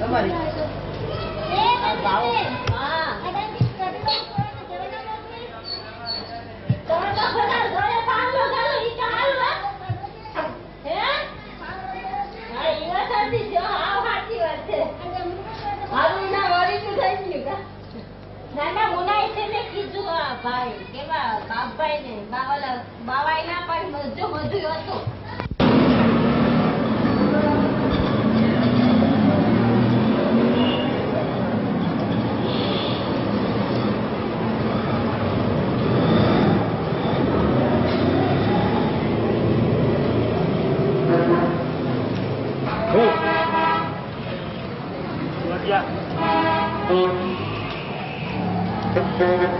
તમારી. ભાઈ કેવા બાપભાઈ ને બાવાલા બાવાઈ ના પણ મજો મજો હતો.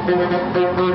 Müzik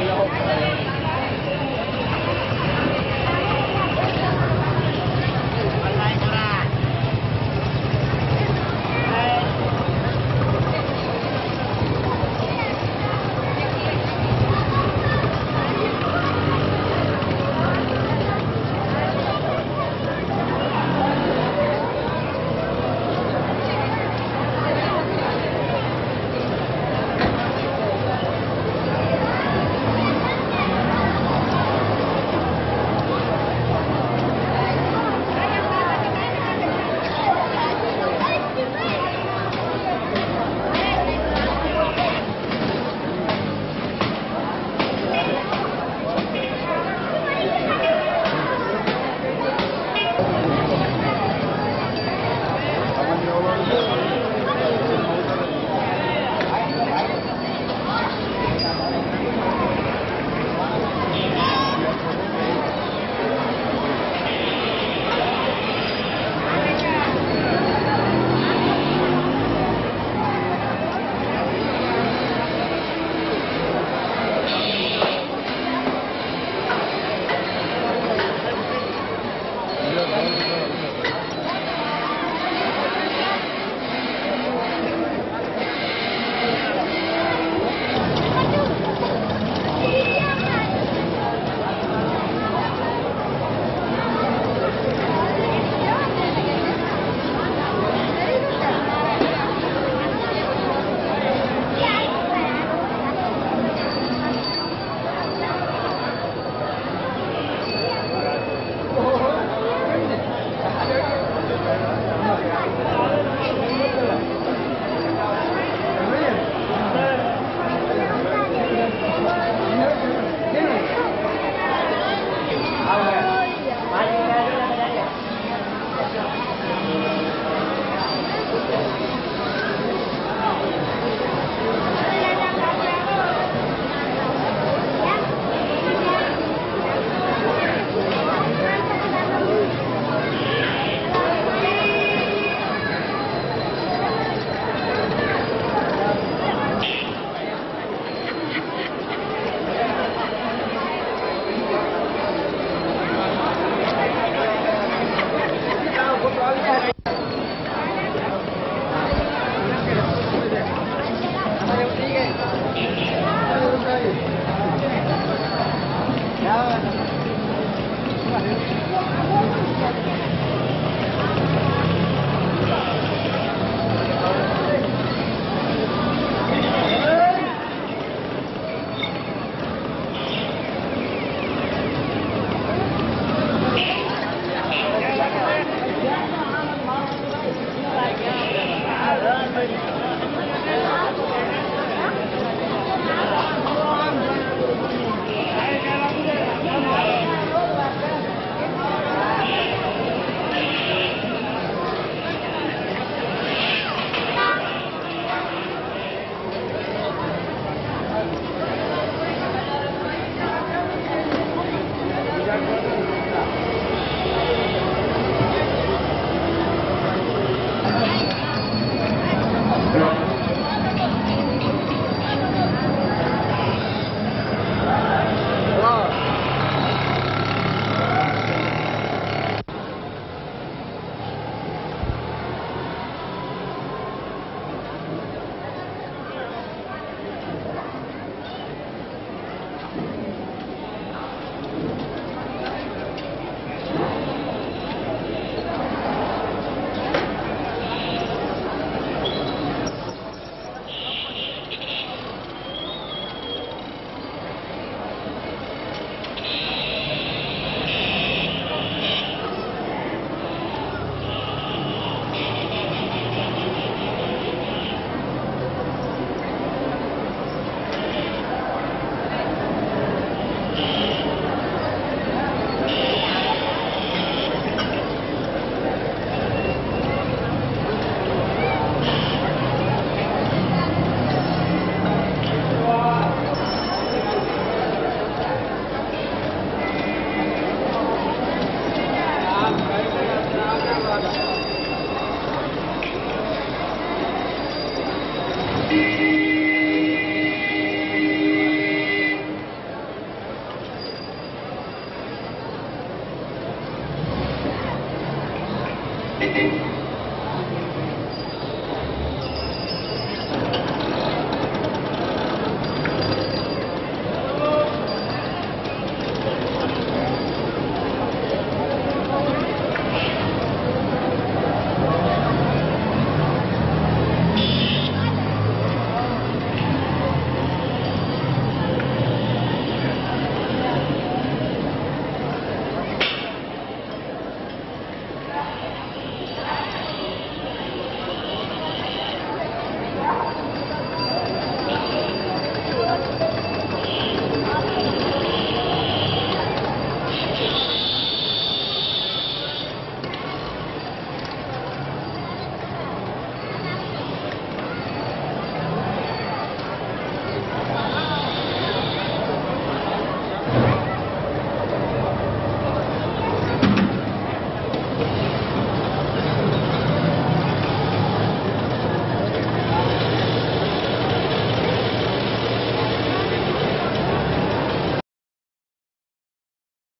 Dios. Thank you.